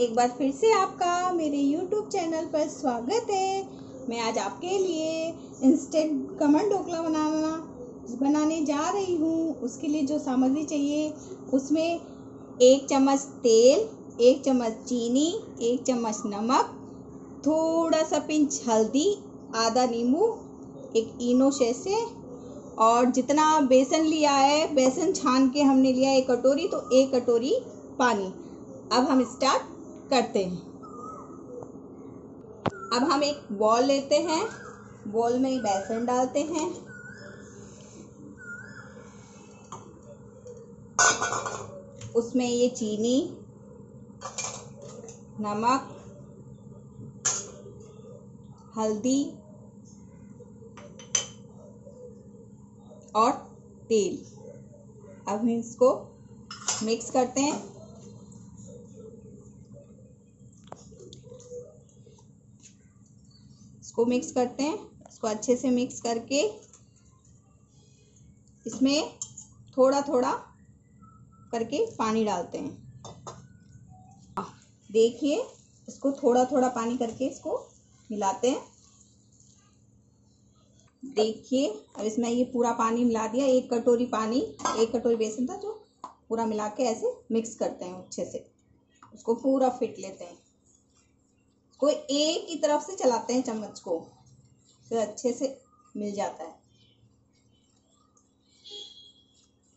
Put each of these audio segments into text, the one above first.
एक बार फिर से आपका मेरे YouTube चैनल पर स्वागत है। मैं आज आपके लिए इंस्टेंट कमन ढोकला बनाना, बनाने जा रही हूँ। उसके लिए जो सामग्री चाहिए, उसमें एक चम्मच तेल, एक चम्मच चीनी, एक चम्मच नमक, थोड़ा सा पिंच हल्दी, आधा नींबू, एक इनो से और जितना बेसन लिया है, बेसन छान के हमने लिया एक कटोरी तो एक कटोरी पानी। अब हम स्टार्ट करते हैं। अब हम एक बॉल लेते हैं। बॉल में बेसन डालते हैं। उसमें ये चीनी, नमक, हल्दी और तेल। अब हम इसको मिक्स करते हैं। इसको मिक्स करते हैं। इसको अच्छे से मिक्स करके इसमें थोड़ा थोड़ा करके पानी डालते हैं। देखिए, इसको थोड़ा थोड़ा पानी करके इसको मिलाते हैं। देखिए, अब इसमें ये पूरा पानी मिला दिया। एक कटोरी पानी, एक कटोरी बेसन था जो पूरा मिला के ऐसे मिक्स करते हैं अच्छे से। उसको पूरा फिट लेते हैं। को एक ही तरफ़ से चलाते हैं चम्मच को, फिर अच्छे से मिल जाता है।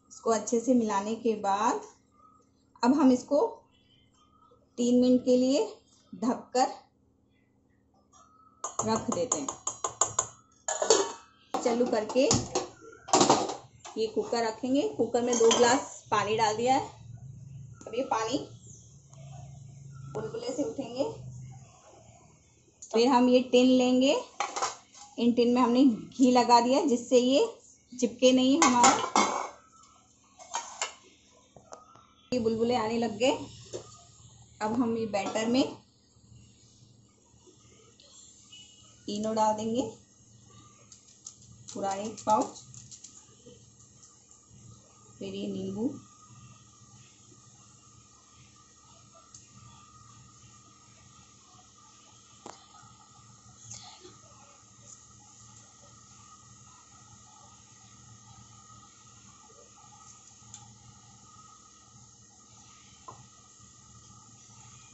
इसको अच्छे से मिलाने के बाद अब हम इसको तीन मिनट के लिए ढककर रख देते हैं। चालू करके ये कुकर रखेंगे। कुकर में दो ग्लास पानी डाल दिया है। अब ये पानी बुलबुले से उठेंगे। फिर हम ये टिन लेंगे। इन टिन में हमने घी लगा दिया, जिससे ये चिपके नहीं हमारे। ये बुलबुले आने लग गए। अब हम ये बैटर में इनो डाल देंगे। पूरा एक पाउच। फिर ये नींबू।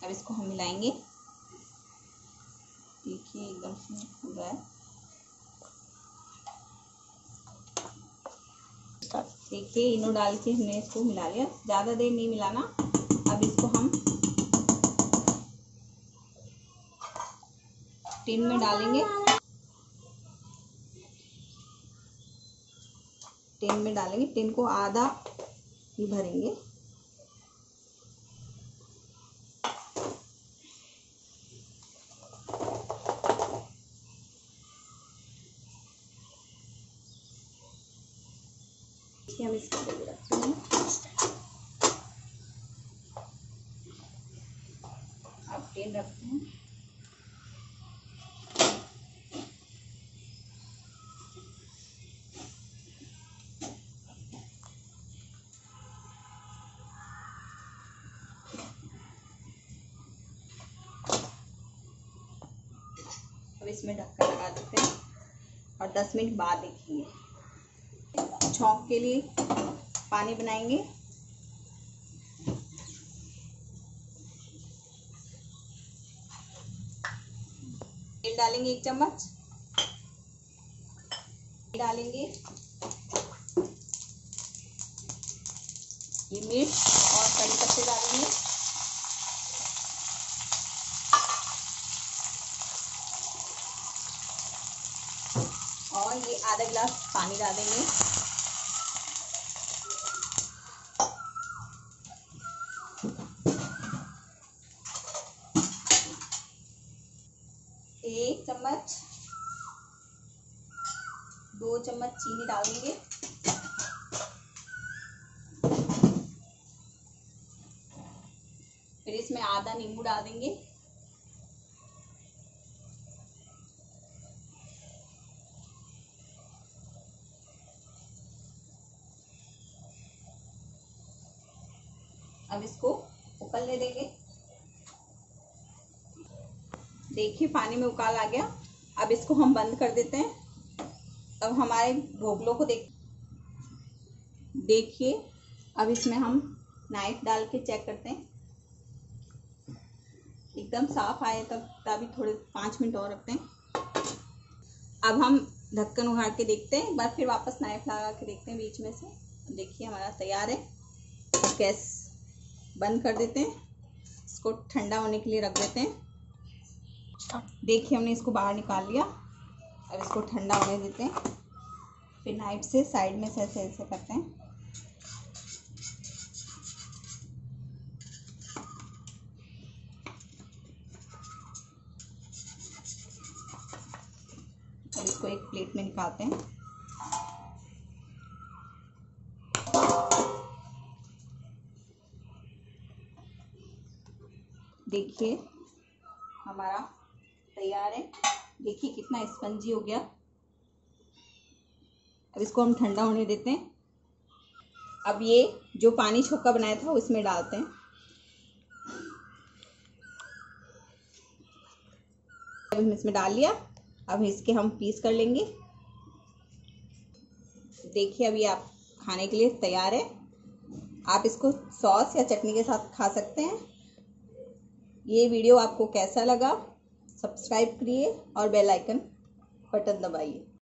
अब इसको हम मिलाएँगे। देखिए, एकदम से हो है। देखिए, इनो डाल के हमने इसको मिला लिया। ज़्यादा देर नहीं मिलाना। अब इसको हम टिन में डालेंगे। टिन में डालेंगे। टिन को आधा ही भरेंगे। देखिए, हम इसको दे रखते हैं। आप टेन रखते हैं। अब इसमें ढक्कन लगा देते हैं और 10 मिनट बाद देखेंगे छौंक के लिए पानी बनाएँगे। तेल डालेंगे एक चम्मच। डालेंगे। ये मिर्च और कड़ी पत्ते डालेंगे। और ये आधा गिलास पानी डाल एक चम्मच, दो चम्मच चीनी डाल देंगे फिर इसमें आधा नींबू डाल देंगे अब इसको उबलने देंगे। देखिए, पानी में उकाल आ गया। अब इसको हम बंद कर देते हैं। अब हमारे ढोकलों को देख देखिए, अब इसमें हम नाइफ डाल के चेक करते हैं। एकदम साफ़ आए तब, तभी थोड़े पाँच मिनट और रखते हैं। अब हम ढक्कन उघाड़ के देखते हैं। एक बार फिर वापस नाइफ लगा के देखते हैं बीच में से। देखिए, हमारा तैयार है। गैस बंद कर देते हैं। इसको ठंडा होने के लिए रख देते हैं। देखिए, हमने इसको बाहर निकाल लिया। अब इसको ठंडा होने देते हैं। फिर नाइफ से साइड में से ऐसे ऐसे करते हैं। अब इसको एक प्लेट में निकालते हैं। देखिए, हमारा तैयार है। देखिए कितना स्पंजी हो गया। अब इसको हम ठंडा होने देते हैं। अब ये जो पानी छोका बनाया था, उसमें डालते हैं। अब हम इसमें डाल लिया। अब इसके हम पीस कर लेंगे। देखिए अभी आप खाने के लिए तैयार है। आप इसको सॉस या चटनी के साथ खा सकते हैं। ये वीडियो आपको कैसा लगा? सब्सक्राइब करिए और बेल आइकन बटन दबाइए।